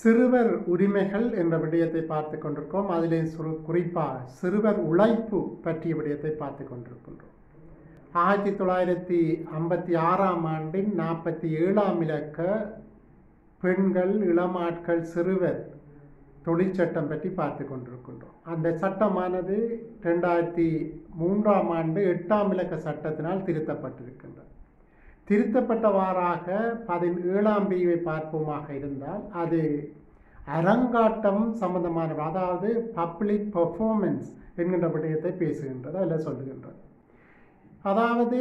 சிறுவர் உரிமைகள் என்ற விடயத்தை பார்த்து கொண்டிருக்கோம் அதிலே சுரு குறிப்பாக சிறுவர் உழைப்பு பற்றிய விடயத்தை பார்த்து கொண்டிருக்கின்றோம். ஆயிரத்தி தொள்ளாயிரத்தி ஐம்பத்தி ஆறாம் ஆண்டின் நாற்பத்தி ஏழாம் இலக்க பெண்கள் இளமாட்கள் சிறுவர் தொழிற்சட்டம் பற்றி பார்த்து கொண்டிருக்கின்றோம். அந்த சட்டமானது ரெண்டாயிரத்தி மூன்றாம் ஆண்டு எட்டாம் இலக்க சட்டத்தினால் திருத்தப்பட்டிருக்கின்றது. திருத்தப்பட்டவாறாக பதினேழாம் பிரிவை பார்ப்போமாக இருந்தால் அது அரங்காட்டம் சம்பந்தமானது அதாவது பப்ளிக் பர்ஃபார்மன்ஸ் என்கின்ற விடயத்தை பேசுகின்றது அதில் சொல்லுகின்றது. அதாவது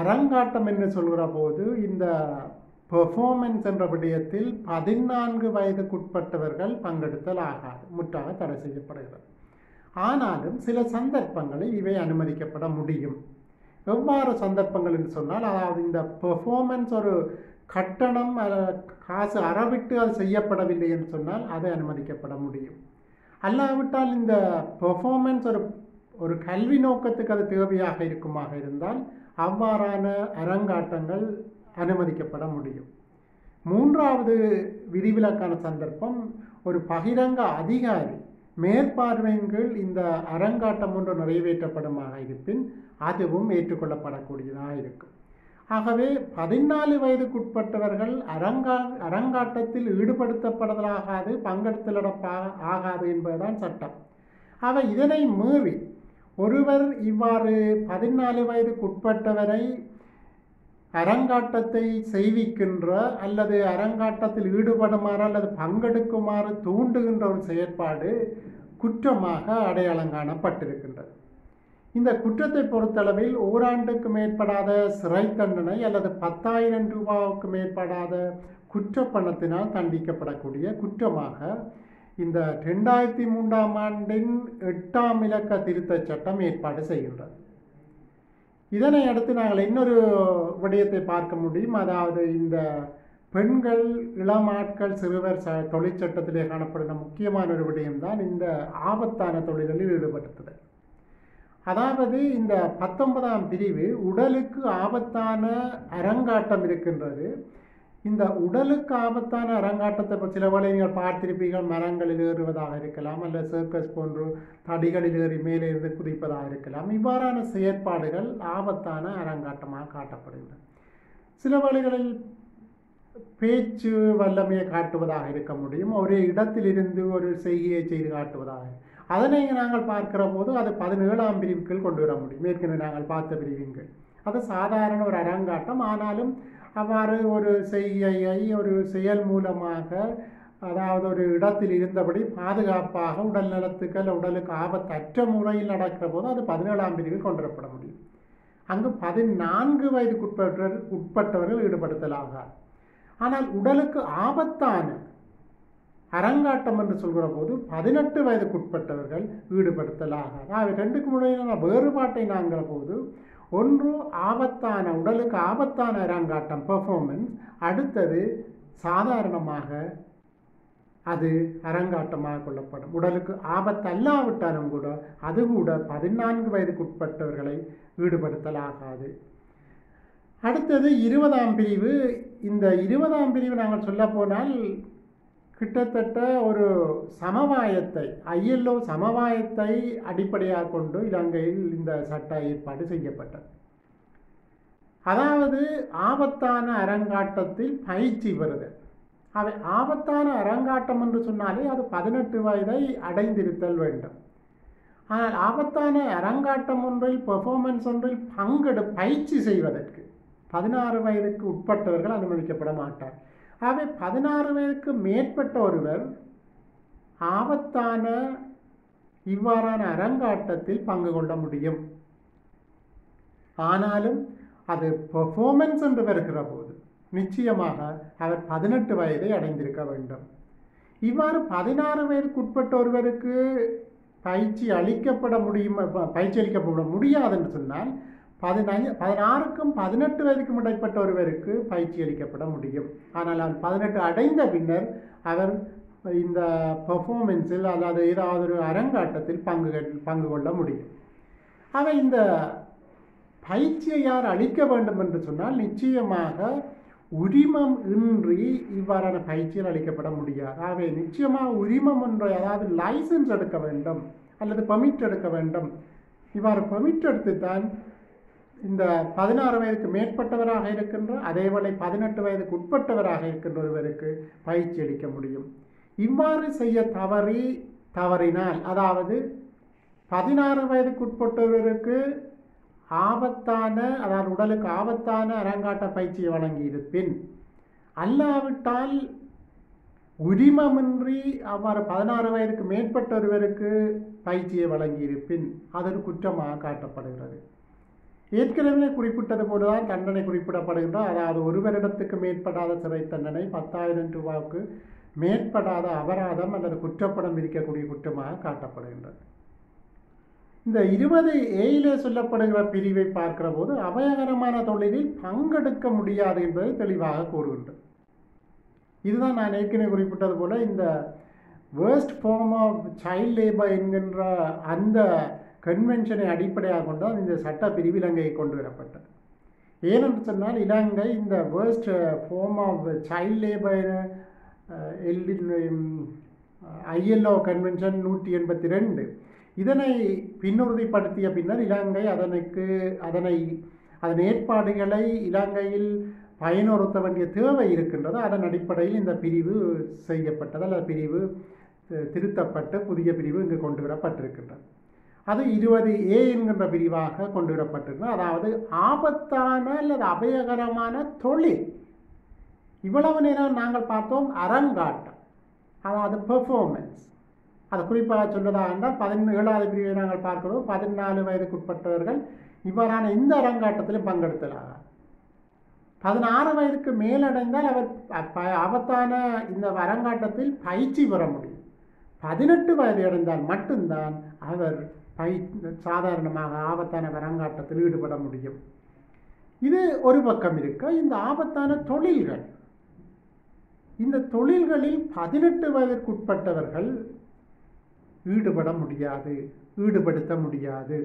அரங்காட்டம் என்று சொல்கிற போது இந்த பெர்ஃபார்மன்ஸ் என்ற விடயத்தில் பதினான்கு வயதுக்குட்பட்டவர்கள் பங்கெடுத்தல் ஆகாது முற்றாக தடை செய்யப்படுகிறது. ஆனாலும் சில சந்தர்ப்பங்களில் இவை அனுமதிக்கப்பட முடியும். எவ்வாறு சந்தர்ப்பங்கள் என்று சொன்னால் அதாவது இந்த பெர்ஃபார்மன்ஸ் ஒரு கட்டணம் காசு அறவிட்டு அது செய்யப்படவில்லை என்று சொன்னால் அது அனுமதிக்கப்பட முடியும். அல்லாவிட்டால் இந்த பெர்ஃபார்மன்ஸ் ஒரு ஒரு கல்வி நோக்கத்துக்கு அது தேவையாக இருக்குமாக இருந்தால் அவ்வாறான அரங்காட்டங்கள் அனுமதிக்கப்பட முடியும். மூன்றாவது விதிவிலக்கான சந்தர்ப்பம் ஒரு பகிரங்க அதிகாரி மேற்பார்வையின் கீழ் இந்த அரங்காட்டம் ஒன்று நிறைவேற்றப்படுமாக இருப்பின் அதுவும் ஏற்றுக்கொள்ளப்படக்கூடியதாக இருக்கும். ஆகவே பதினாலு வயதுக்குட்பட்டவர்கள் அரங்கா அரங்காட்டத்தில் ஈடுபடுத்தப்படுதலாகாது பங்கெடுத்தலிடப்பா ஆகாது என்பதுதான் சட்டம். அவை இதனை மீறி ஒருவர் இவ்வாறு பதினாலு வயதுக்குட்பட்டவரை அரங்காட்டத்தை செய்விக்கின்ற அல்லது அரங்காட்டத்தில் ஈடுபடுமாறு அல்லது பங்கெடுக்குமாறு தூண்டுகின்ற ஒரு செயற்பாடு குற்றமாக அடையாளம் காணப்பட்டிருக்கின்றது. இந்த குற்றத்தை பொறுத்தளவில் ஓராண்டுக்கு மேற்படாத சிறை தண்டனை அல்லது பத்தாயிரம் ரூபாவுக்கு மேற்படாத குற்றப்பணத்தினால் தண்டிக்கப்படக்கூடிய குற்றமாக இந்த ரெண்டாயிரத்தி மூன்றாம் ஆண்டின் எட்டாம் இலக்க திருத்தச் சட்டம் ஏற்பாடு செய்கின்றது. இதனை அடுத்து நாங்கள் இன்னொரு விடயத்தை பார்க்க முடியும். அதாவது இந்த பெண்கள் இளமாட்கள் சிறுவர் ச தொழிற்சட்டத்திலே காணப்படுகிற முக்கியமான ஒரு விடயம்தான் இந்த ஆபத்தான தொழில்களில் ஈடுபடுத்துதல் அதாவது இந்த பத்தொன்பதாம் பிரிவு உடலுக்கு ஆபத்தான அரங்காட்டம் இருக்கின்றது. இந்த உடலுக்கு ஆபத்தான அரங்காட்டத்தை இப்போ சில வேளை நீங்கள் பார்த்திருப்பீர்கள் மரங்களில் ஏறுவதாக இருக்கலாம் அல்ல சர்க்கஸ் போன்று தடிகளில் ஏறி மேலே இருந்து குதிப்பதாக இருக்கலாம். இவ்வாறான செயற்பாடுகள் ஆபத்தான அரங்காட்டமாக காட்டப்படுகின்றன. சில வேளைகளில் பேச்சு வல்லமையை காட்டுவதாக இருக்க முடியும். ஒரே இடத்திலிருந்து ஒரு செய்கையை செய்து காட்டுவதாக. அதனை நாங்கள் பார்க்கிற போது அது பதினேழாம் பிரிவுக்குள் கொண்டு வர முடியும். ஏற்கனவே நாங்கள் பார்த்த பிரிவுங்கள் அது சாதாரண ஒரு அரங்காட்டம் ஆனாலும் அவ்வாறு ஒரு செய்கையை ஒரு செயல் மூலமாக அதாவது ஒரு இடத்தில் இருந்தபடி பாதுகாப்பாக உடல் நலத்துக்கள் உடலுக்கு ஆபத்தற்ற முறையில் நடக்கிற போது அது பதினேழாம் பிரிவில் கொண்டுவரப்பட முடியும். அங்கு பதினான்கு வயதுக்குட்பட்டவர் உட்பட்டவர்கள் ஈடுபடுத்தலாகாது. ஆனால் உடலுக்கு ஆபத்தான அரங்காட்டம் என்று சொல்கிற போது பதினெட்டு வயதுக்குட்பட்டவர்கள் ஈடுபடுத்தலாகாது. அவை ரெண்டுக்கு முறையிலான வேறுபாட்டை நாங்கிற போது ஒன்று ஆபத்தான உடலுக்கு ஆபத்தான அரங்காட்டம் பெர்ஃபார்மன்ஸ் அடுத்தது சாதாரணமாக அது அரங்காட்டமாக கொள்ளப்படும். உடலுக்கு ஆபத்தல்லாவிட்டாலும் கூட அது கூட பதினான்கு வயதுக்குட்பட்டவர்களை ஈடுபடுத்தலாகாது. அடுத்தது இருபதாம் பிரிவு. இந்த இருபதாம் பிரிவு நாங்கள் சொல்ல போனால் கிட்டத்தட்ட ஒரு சமவாயத்தை ஐஎல்ஓ சமவாயத்தை அடிப்படையாக கொண்டு இலங்கையில் இந்த சட்ட ஏற்பாடு செய்யப்பட்டது. அதாவது ஆபத்தான அரங்காட்டத்தில் பயிற்சி வருது அவை ஆபத்தான அரங்காட்டம் என்று சொன்னாலே அது பதினெட்டு வயதை அடைந்திருத்தல் வேண்டும். ஆனால் ஆபத்தான அரங்காட்டம் ஒன்றில் பெர்ஃபார்மன்ஸ் ஒன்றில் பங்கெடு பயிற்சி செய்வதற்கு பதினாறு வயதுக்கு உட்பட்டவர்கள் அனுமதிக்கப்பட மாட்டார் ஆகவே பதினாறு பேருக்கு மேற்பட்ட ஒருவர் ஆபத்தான இவ்வாறான அரங்காட்டத்தில் பங்கு கொள்ள முடியும். ஆனாலும் அது பெர்ஃபார்மன்ஸ் என்று வருகிற போது நிச்சயமாக அவர் பதினெட்டு வயதை அடைந்திருக்க வேண்டும். இவ்வாறு பதினாறு வயதுக்குட்பட்ட ஒருவருக்கு பயிற்சி அளிக்கப்பட முடியும் பயிற்சி அளிக்கப்பட முடியாது என்று சொன்னால் பதினஞ்சு பதினாறுக்கும் பதினெட்டு வயதுக்கும் இடைப்பட்ட ஒருவருக்கு பயிற்சி அளிக்கப்பட முடியும். ஆனால் அவர் பதினெட்டு அடைந்த பின்னர் அவர் இந்த பெர்ஃபார்மன்ஸில் அல்லது ஏதாவது ஒரு அரங்காட்டத்தில் பங்கு பங்கு கொள்ள முடியும். ஆக இந்த பயிற்சியை யார் அளிக்க வேண்டும் என்று சொன்னால் நிச்சயமாக உரிமம் இன்றி இவ்வாறான பயிற்சியில் அளிக்கப்பட முடியாது. ஆகவே நிச்சயமாக உரிமம் ஒன்றை அதாவது லைசன்ஸ் எடுக்க வேண்டும் அல்லது பெர்மிட் எடுக்க வேண்டும். இவ்வாறு பெர்மிட் எடுத்துத்தான் இந்த பதினாறு வயதுக்கு மேற்பட்டவராக இருக்கின்ற அதேவேளை பதினெட்டு வயதுக்கு உட்பட்டவராக இருக்கின்ற ஒருவருக்கு பயிற்சி அளிக்க முடியும். இவ்வாறு செய்ய தவறி தவறினால் அதாவது பதினாறு வயதுக்கு உட்பட்டவருக்கு ஆபத்தான அதாவது உடலுக்கு ஆபத்தான அரங்காட்ட பயிற்சியை வழங்கி இருப்பின் அல்லாவிட்டால் உரிமமின்றி அவ்வாறு பதினாறு வயதுக்கு மேற்பட்ட ஒருவருக்கு பயிற்சியை வழங்கியிருப்பின் அது குற்றமாக காட்டப்படுகிறது. ஏற்கனவே குறிப்பிட்டது போலதான் தண்டனை குறிப்பிடப்படுகின்ற அதாவது ஒரு வருடத்துக்கு மேற்படாத சிறை தண்டனை பத்தாயிரம் ரூபாவுக்கு மேற்படாத அபராதம் அல்லது குற்றப்படம் இருக்கக்கூடிய குற்றமாக காட்டப்படுகின்றது. இந்த இருபது ஏயிலே சொல்லப்படுகிற பிரிவை பார்க்கிற போது அபயகரமான தொழிலில் பங்கெடுக்க முடியாது என்பதை தெளிவாக கூறுகின்றது இதுதான் நான் ஏற்கனவே குறிப்பிட்டது போல இந்த worst form of child labour என்கின்ற அந்த கன்வென்ஷனை அடிப்படையாக கொண்டு இந்த சட்ட பிரிவு இலங்கையை கொண்டு வரப்பட்டது. ஏனென்று சொன்னால் இலங்கை இந்த worst form of child labour ILO convention நூற்றி எண்பத்தி ரெண்டு இதனை பின்னுறுதிப்படுத்திய பின்னர் இலங்கை அதனுக்கு அதனை அதன் ஏற்பாடுகளை இலங்கையில் பயனுறுத்த வேண்டிய தேவை இருக்கின்றது. அதன் அடிப்படையில் இந்த பிரிவு செய்யப்பட்டது அல்லது பிரிவு திருத்தப்பட்டு புதிய பிரிவு இங்கு கொண்டு வரப்பட்டிருக்கின்றது. அது இருபது ஏ என்கின்ற பிரிவாக கொண்டு வரப்பட்டிருக்கு அதாவது ஆபத்தான அல்லது அபயகரமான தொழில். இவ்வளவு நேரம் நாங்கள் பார்த்தோம் அரங்காட்டம். அதாவது பெர்ஃபார்மன்ஸ் அது குறிப்பாக சொல்வதாக என்றால் பதினேழாவது பிரிவை நாங்கள் பார்க்கிறோம். பதினாலு வயதுக்குட்பட்டவர்கள் இவ்வாறான இந்த அரங்காட்டத்திலும் பங்கெடுத்தலாக பதினாறு வயதுக்கு மேலடைந்தால் அவர் ஆபத்தான இந்த அரங்காட்டத்தில் பயிற்சி பெற முடியும். பதினெட்டு வயது அடைந்தால் மட்டும்தான் அவர் பை சாதாரணமாக ஆபத்தான வரங்காட்டத்தில் ஈடுபட முடியும். இது ஒரு பக்கம் இருக்க இந்த ஆபத்தான தொழில்கள். இந்த தொழில்களில் பதினெட்டு வயதிற்குட்பட்டவர்கள் ஈடுபட முடியாது ஈடுபடுத்த முடியாது.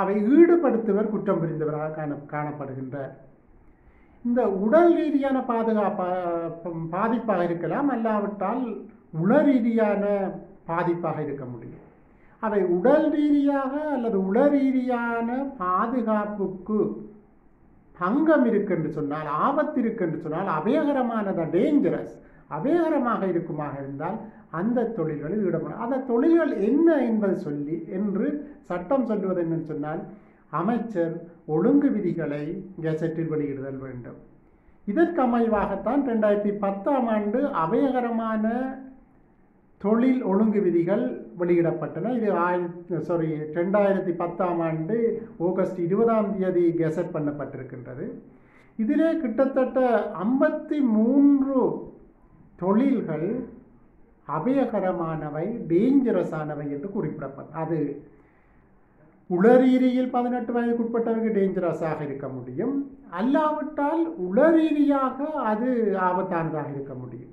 அவை ஈடுபடுத்துவர் குற்றம் புரிந்தவராக காண காணப்படுகின்றார் இந்த உடல் ரீதியான பாதுகாப்பா பாதிப்பாக இருக்கலாம் அல்லாவிட்டால் உள ரீதியான பாதிப்பாக இருக்க முடியும். அவை உடல் ரீதியாக அல்லது உள ரீதியான பாதுகாப்புக்கு பங்கம் இருக்குன்னு சொன்னால் ஆபத்து இருக்குன்னு சொன்னால் அபயகரமானதாக டேஞ்சரஸ் அபயகரமாக இருக்குமாக இருந்தால் அந்த தொழில்களில் ஈடுபடும் அந்த தொழில்கள் என்ன என்பது சொல்லி என்று சட்டம் சொல்லுவது என்னன்னு சொன்னால் அமைச்சர் ஒழுங்கு விதிகளை கெசட்டில் வெளியிடுதல் வேண்டும். இதற்கு அமைவாகத்தான் ரெண்டாயிரத்தி பத்தாம் ஆண்டு அபயகரமான தொழில் ஒழுங்கு விதிகள் வெளியிடப்பட்டன. இது ஆயிரத்தி சாரி ரெண்டாயிரத்தி பத்தாம் ஆண்டு ஆகஸ்ட் இருபதாம் தேதி கெசட் பண்ணப்பட்டிருக்கின்றது. இதிலே கிட்டத்தட்ட ஐம்பத்தி மூன்று தொழில்கள் அபயகரமானவை டேஞ்சரஸானவை என்று குறிப்பிடப்பட்ட அது உளரீரியில் பதினெட்டு வயதுக்குட்பட்டவர்கள் டேஞ்சரஸாக இருக்க முடியும். அல்லாவிட்டால் உளரீரியாக அது ஆபத்தானதாக இருக்க முடியும்.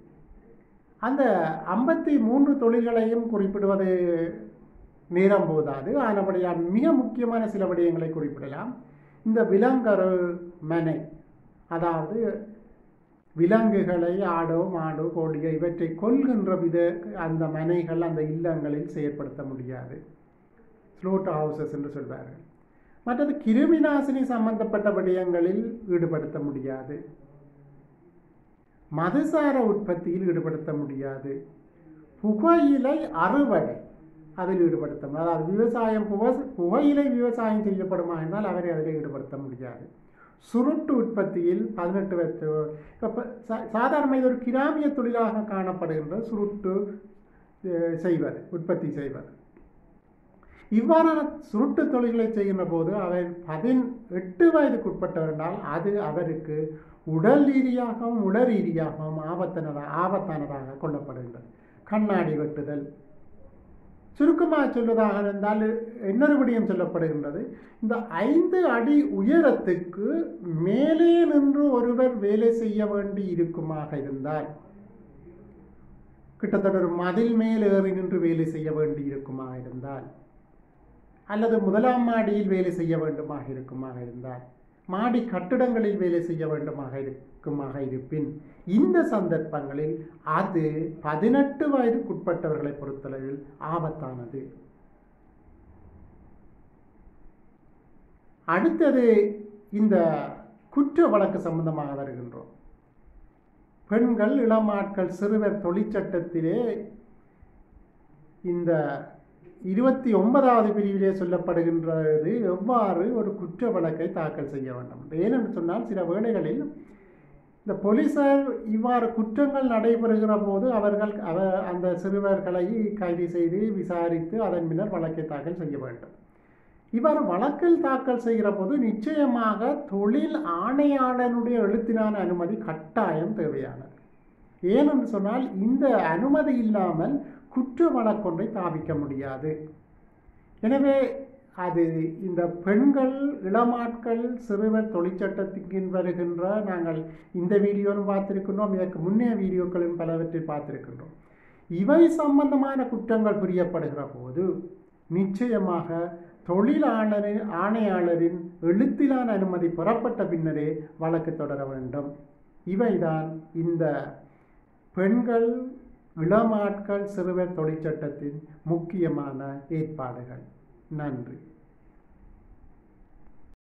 அந்த ஐம்பத்தி மூன்று தொழில்களையும் குறிப்பிடுவது நேரம் போதாது. ஆனபடியால் மிக முக்கியமான சில விடயங்களை குறிப்பிடலாம். இந்த விலங்கரு மனை அதாவது விலங்குகளை ஆடோ மாடோ கோழியோ இவற்றை கொள்கின்ற வித அந்த மனைகள் அந்த இல்லங்களில் செயற்படுத்த முடியாது. ஸ்லோட் ஹவுசஸ் என்று சொல்வார்கள். மற்றது கிருமி நாசினி சம்பந்தப்பட்ட விடயங்களில் ஈடுபடுத்த முடியாது. மதுசார உற்பத்தியில் ஈடுபடுத்த முடியாது. புகையிலை அறுவடை அதில் ஈடுபடுத்த முடியாது. அதாவது விவசாயம் புக புகையிலை விவசாயம் செய்யப்படுமா என்றால் அவரை அதில் ஈடுபடுத்த முடியாது. சுருட்டு உற்பத்தியில் பதினெட்டு வச்சு இப்போ சாதாரண இது ஒரு கிராமிய தொழிலாக காணப்படுகின்ற சுருட்டு செய்வது உற்பத்தி செய்வது. இவ்வாறான சுருட்டு தொழில்களை செய்கின்ற போது அவர் பதின் எட்டு வயதுக்குட்பட்டவர்களால் அது அவருக்கு உடல் ரீதியாகவும் உடல் ரீதியாகவும் ஆபத்தானதாக ஆபத்தானதாக கொள்ளப்படுகின்றது. கண்ணாடி வெட்டுதல். சுருக்கமாக சொல்வதாக இருந்தால் இன்னொரு விடயம் சொல்லப்படுகின்றது. இந்த ஐந்து அடி உயரத்துக்கு மேலே நின்று ஒருவர் வேலை செய்ய வேண்டி இருக்குமாக இருந்தால் கிட்டத்தட்ட ஒரு மதில் மேல் ஏறி நின்று வேலை செய்ய வேண்டி இருக்குமாக இருந்தால் அல்லது முதலாம் மாடியில் வேலை செய்ய வேண்டுமாக இருக்குமாக இருந்தால் மாடி கட்டிடங்களில் வேலை செய்ய வேண்டுமாக இருக்குமாக இருப்பின் இந்த சந்தர்ப்பங்களில் அது பதினெட்டு வயதுக்குட்பட்டவர்களை பொறுத்தளவில் ஆபத்தானது. அடுத்தது இந்த குற்ற வழக்கு சம்பந்தமாக வருகின்றோம். பெண்கள் இளமாட்கள் சிறுவர் தொழிற்சட்டத்திலே இந்த இருபத்தி ஒன்பதாவது பிரிவிலே சொல்லப்படுகின்றது. எவ்வாறு ஒரு குற்ற வழக்கை தாக்கல் செய்ய வேண்டும் ஏனென்று சொன்னால் சில வேளைகளில் இந்த போலீசார் இவ்வாறு குற்றங்கள் நடைபெறுகிற போது அவர்கள் அவ அந்த சிறுவர்களை கைது செய்து விசாரித்து அதன் பின்னர் வழக்கை தாக்கல் செய்ய வேண்டும். இவ்வாறு வழக்கில் தாக்கல் செய்கிற போது நிச்சயமாக தொழில் ஆணையாளனுடைய எழுத்தினான அனுமதி கட்டாயம் தேவையானது. ஏனென்று சொன்னால் இந்த அனுமதி இல்லாமல் குற்ற வழக்கொன்றை தாவிக்க முடியாது. எனவே அது இந்த பெண்கள் இளமாட்கள் சிறுவர் தொழிற்சட்டத்தின் வருகின்ற நாங்கள் இந்த வீடியோவும் பார்த்துருக்கின்றோம் இதற்கு முன்னே வீடியோக்களும் பலவற்றை பார்த்திருக்கின்றோம். இவை சம்பந்தமான குற்றங்கள் புரியப்படுகிற போது நிச்சயமாக தொழிலாளரின் ஆணையாளரின் எழுத்திலான அனுமதி பெறப்பட்ட பின்னரே வழக்கு தொடர வேண்டும். இவைதான் இந்த பெண்கள் இளமாட்கள் சிறுவர் தொழிற்சட்டத்தின் முக்கியமான ஏற்பாடுகள். நன்றி.